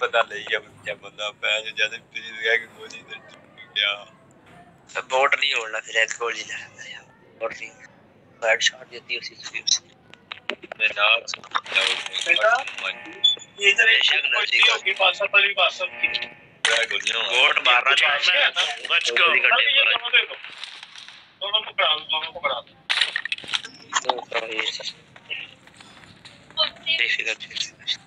पता नहीं अब क्या बंदा पैसे जैसे फ्री गया कि गोली इधर गया सपोर्ट नहीं होना फिर एक गोली लगा यार और नहीं बैड शॉट देती उसी स्वीप से मैं ना बेटा ये इधर एक शक नजदीक होगी पास पर भी पास की गोट मारना चाहता है लेट्स गो दोनों को करा दोनों को करा दो करो ये difficult